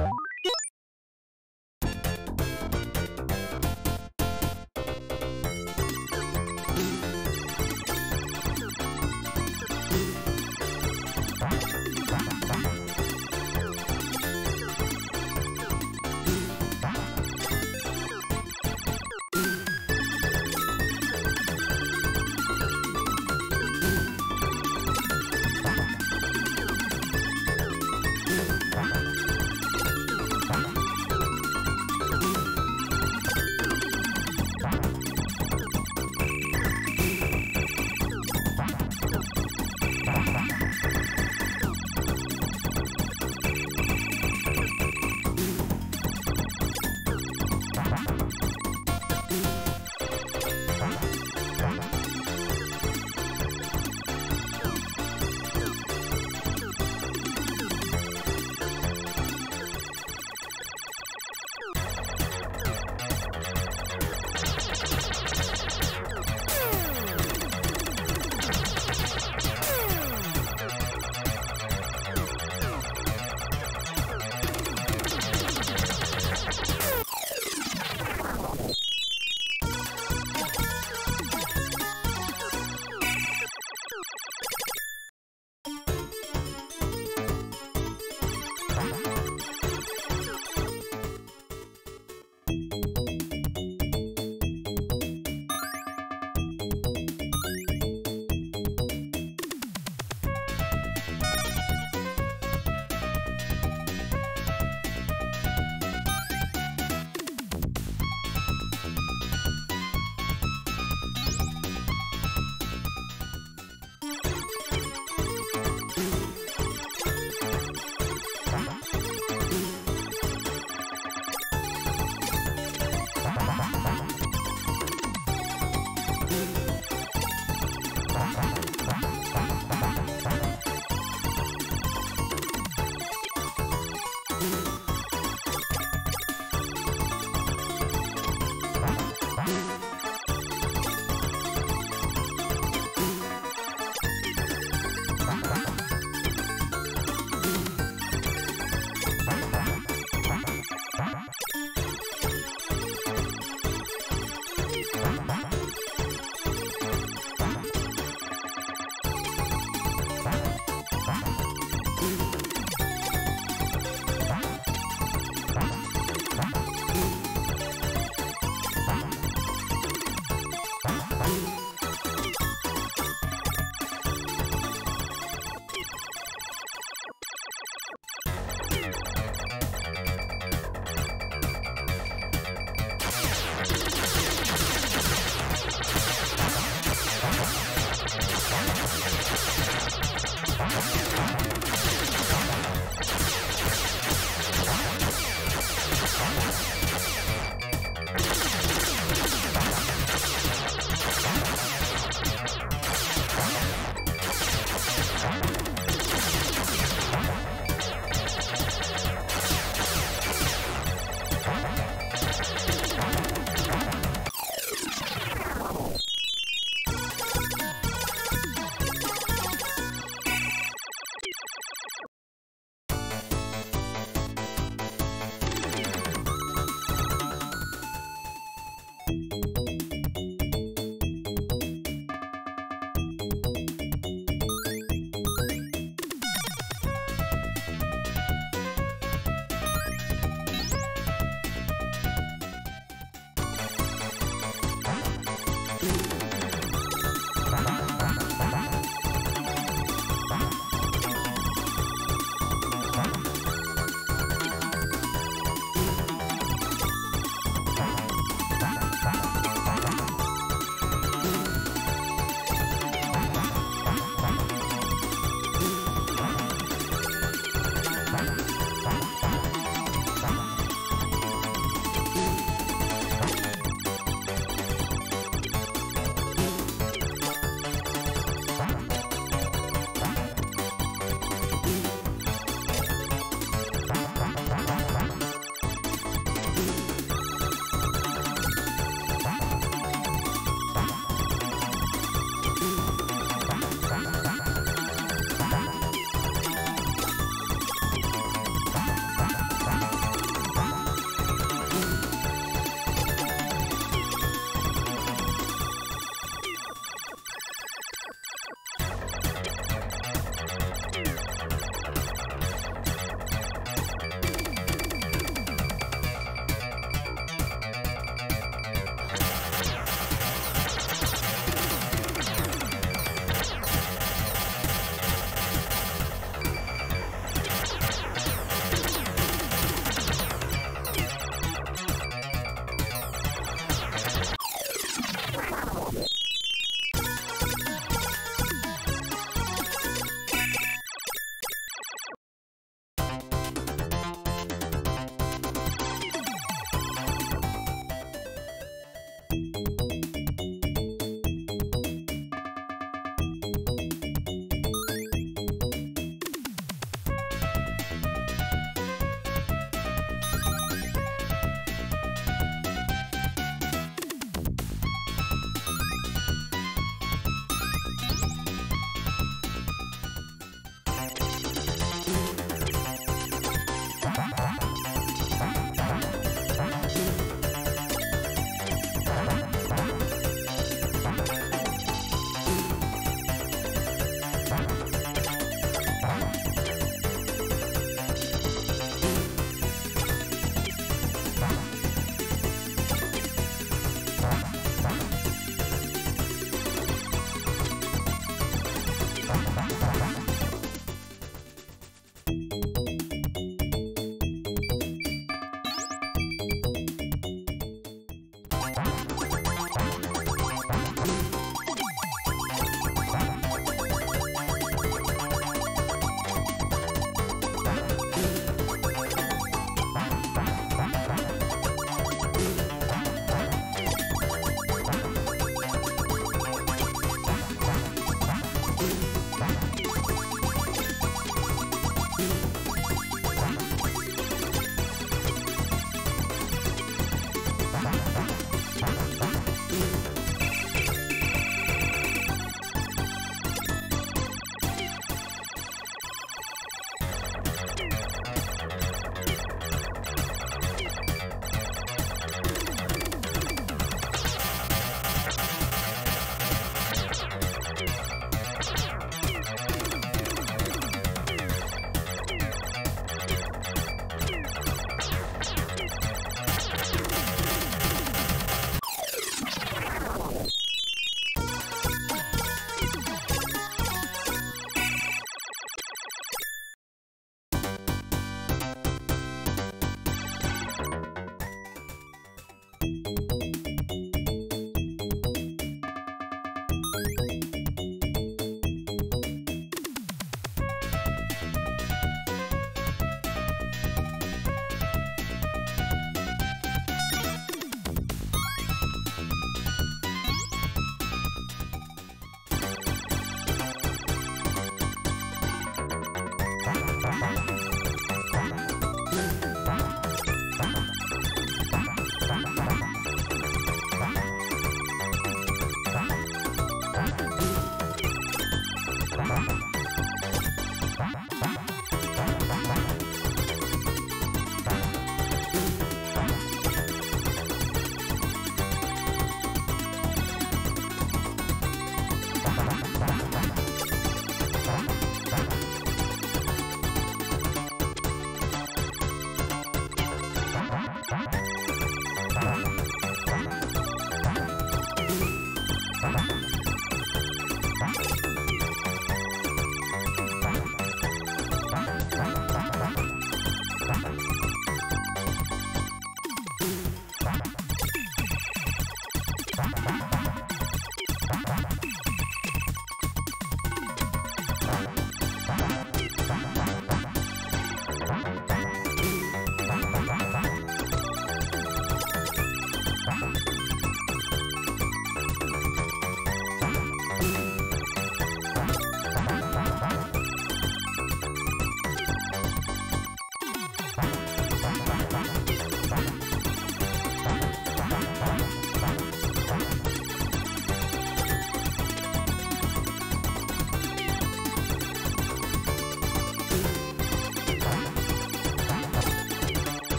you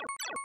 you.